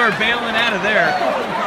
were bailing out of there.